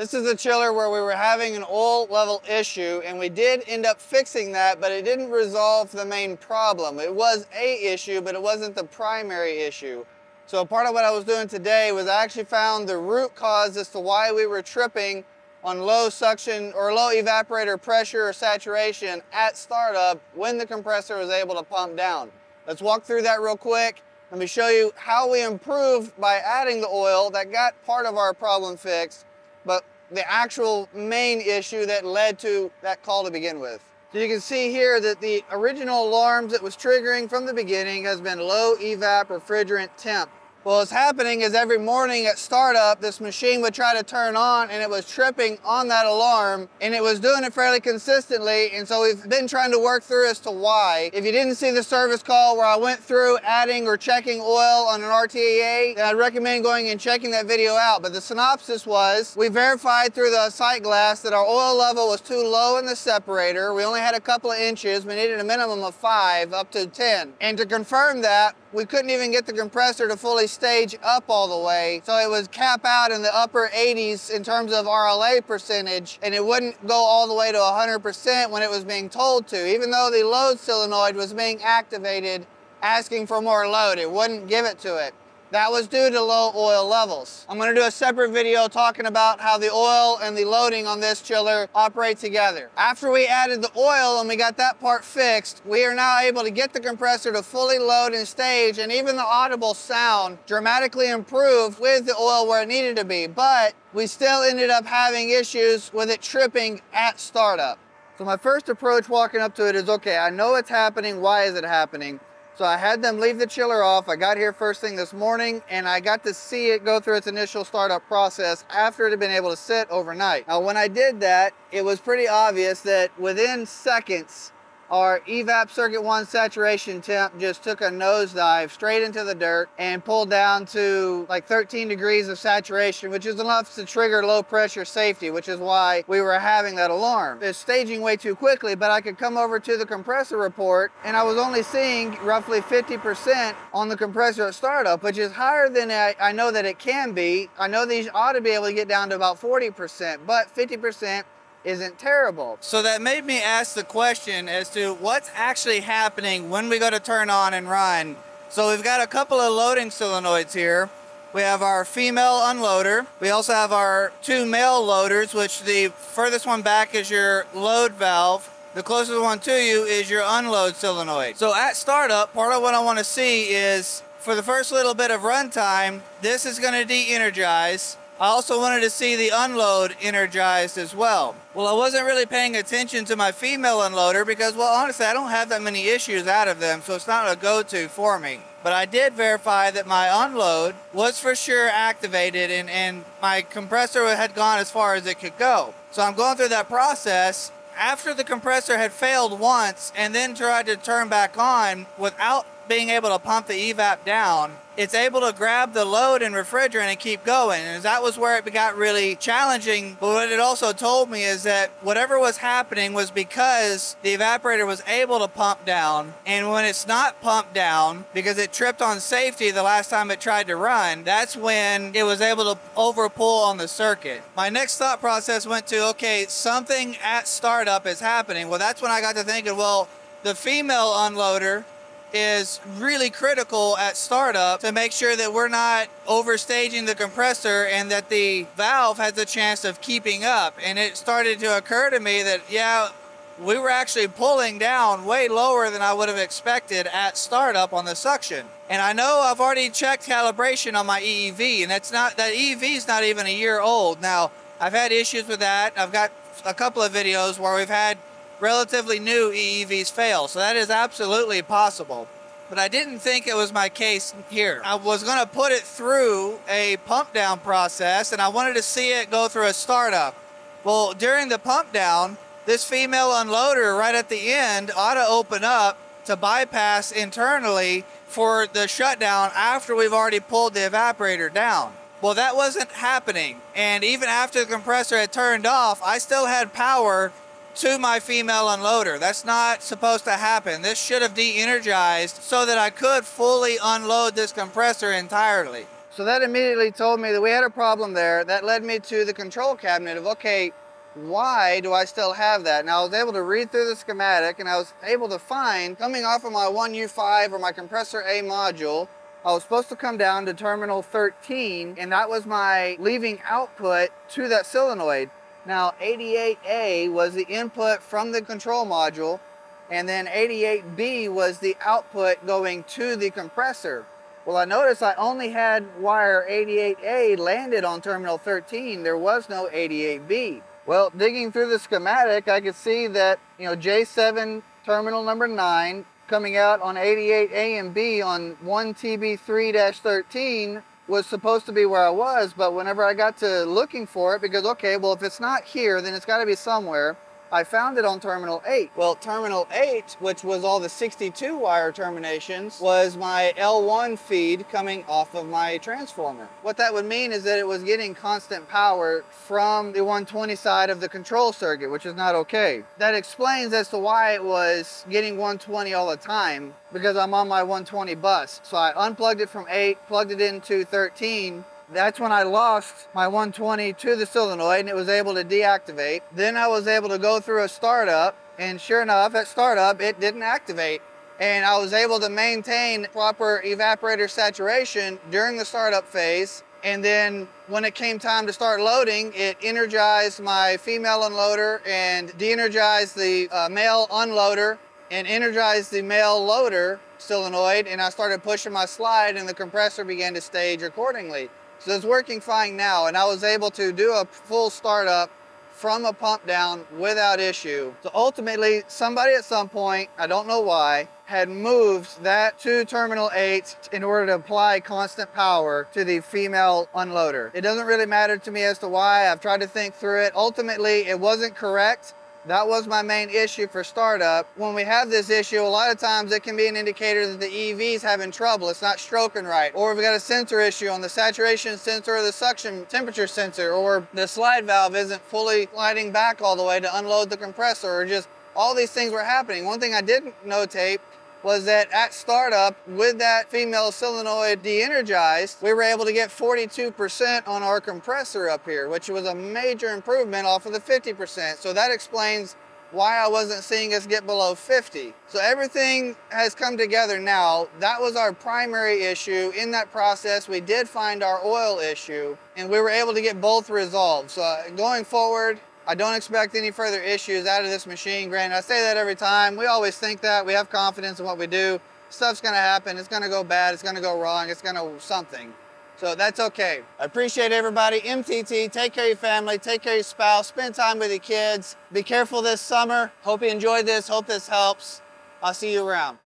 This is a chiller where we were having an oil level issue and we did end up fixing that, but it didn't resolve the main problem. It was a issue, but it wasn't the primary issue. So part of what I was doing today was I actually found the root cause as to why we were tripping on low suction or low evaporator pressure or saturation at startup when the compressor was able to pump down. Let's walk through that real quick. Let me show you how we improved by adding the oil that got part of our problem fixed, but the actual main issue that led to that call to begin with. So you can see here that the original alarms that was triggering from the beginning has been low evap refrigerant temp. Well, what's happening is every morning at startup, this machine would try to turn on and it was tripping on that alarm and it was doing it fairly consistently. And so we've been trying to work through as to why. If you didn't see the service call where I went through adding or checking oil on an RTAA, then I'd recommend going and checking that video out. But the synopsis was, we verified through the sight glass that our oil level was too low in the separator. We only had a couple of inches. We needed a minimum of five up to 10. And to confirm that, we couldn't even get the compressor to fully stage up all the way. So it was cap out in the upper 80s in terms of RLA percentage, and it wouldn't go all the way to 100% when it was being told to. Even though the load solenoid was being activated, asking for more load, it wouldn't give it to it. That was due to low oil levels. I'm gonna do a separate video talking about how the oil and the loading on this chiller operate together. After we added the oil and we got that part fixed, we are now able to get the compressor to fully load and stage and even the audible sound dramatically improved with the oil where it needed to be. But we still ended up having issues with it tripping at startup. So my first approach walking up to it is, okay, I know it's happening, why is it happening? So I had them leave the chiller off. I got here first thing this morning and I got to see it go through its initial startup process after it had been able to sit overnight. Now when I did that, it was pretty obvious that within seconds, our evap circuit one saturation temp just took a nosedive straight into the dirt and pulled down to like 13 degrees of saturation, which is enough to trigger low pressure safety, which is why we were having that alarm. It's staging way too quickly, but I could come over to the compressor report and I was only seeing roughly 50% on the compressor at startup, which is higher than I, I know that it can be. I know these ought to be able to get down to about 40%, but 50% isn't terrible. So that made me ask the question as to what's actually happening when we go to turn on and run. So we've got a couple of loading solenoids here. We have our female unloader. We also have our two male loaders, which the furthest one back is your load valve. The closest one to you is your unload solenoid. So at startup, part of what I want to see is for the first little bit of runtime, this is going to de-energize. I also wanted to see the unload energized as well. Well, I wasn't really paying attention to my female unloader because, well, honestly, I don't have that many issues out of them, so it's not a go-to for me. But I did verify that my unload was for sure activated and, and my compressor had gone as far as it could go. So I'm going through that process. After the compressor had failed once and then tried to turn back on without being able to pump the evap down, it's able to grab the load and refrigerant and keep going. And that was where it got really challenging. But what it also told me is that whatever was happening was because the evaporator was able to pump down. And when it's not pumped down, because it tripped on safety the last time it tried to run, that's when it was able to overpull on the circuit. My next thought process went to, okay, something at startup is happening. Well, that's when I got to thinking, well, the female unloader is really critical at startup to make sure that we're not overstaging the compressor and that the valve has a chance of keeping up. And it started to occur to me that, yeah, we were actually pulling down way lower than I would have expected at startup on the suction. And I know I've already checked calibration on my EEV, and that's not that EEV is not even a year old. Now, I've had issues with that. I've got a couple of videos where we've had relatively new EEVs fail, so that is absolutely possible. But I didn't think it was my case here. I was going to put it through a pump down process and I wanted to see it go through a startup. Well, during the pump down, this female unloader right at the end ought to open up to bypass internally for the shutdown after we've already pulled the evaporator down. Well, that wasn't happening. And even after the compressor had turned off, I still had power to my female unloader. That's not supposed to happen. This should have de-energized so that I could fully unload this compressor entirely. So that immediately told me that we had a problem there. That led me to the control cabinet of, okay, why do I still have that? Now I was able to read through the schematic and I was able to find, coming off of my 1U5 or my compressor A module, I was supposed to come down to terminal 13 and that was my leaving output to that solenoid. Now 88A was the input from the control module and then 88B was the output going to the compressor. Well, I noticed I only had wire 88A landed on terminal 13. There was no 88B. Well, digging through the schematic, I could see that, you know, J7 terminal number 9 coming out on 88A and B on 1TB3-13 was supposed to be where I was, but whenever I got to looking for it, because, okay, well, if it's not here, then it's got to be somewhere. I found it on terminal 8. Well, terminal 8, which was all the 62 wire terminations, was my L1 feed coming off of my transformer. What that would mean is that it was getting constant power from the 120 side of the control circuit, which is not okay. That explains as to why it was getting 120 all the time, because I'm on my 120 bus. So I unplugged it from 8, plugged it into 13, that's when I lost my 120 to the solenoid and it was able to deactivate. Then I was able to go through a startup and sure enough at startup it didn't activate and I was able to maintain proper evaporator saturation during the startup phase and then when it came time to start loading, it energized my female unloader and de-energized the uh, male unloader and energized the male loader solenoid and I started pushing my slide and the compressor began to stage accordingly. So it's working fine now and I was able to do a full startup from a pump down without issue. So ultimately, somebody at some point, I don't know why, had moved that to terminal 8 in order to apply constant power to the female unloader. It doesn't really matter to me as to why. I've tried to think through it. Ultimately, it wasn't correct. That was my main issue for startup. When we have this issue, a lot of times it can be an indicator that the EV is having trouble. It's not stroking right. Or we've got a sensor issue on the saturation sensor or the suction temperature sensor, or the slide valve isn't fully sliding back all the way to unload the compressor, or just all these things were happening. One thing I didn't notate was that at startup, with that female solenoid de-energized, we were able to get 42% on our compressor up here, which was a major improvement off of the 50%. So that explains why I wasn't seeing us get below 50. So everything has come together now. That was our primary issue. In that process, we did find our oil issue and we were able to get both resolved. So uh, going forward, I don't expect any further issues out of this machine. Granted, I say that every time. We always think that. We have confidence in what we do. Stuff's gonna happen. It's gonna go bad. It's gonna go wrong. It's gonna something. So that's okay. I appreciate everybody. MTT, take care of your family, take care of your spouse, spend time with your kids. Be careful this summer. Hope you enjoyed this. Hope this helps. I'll see you around.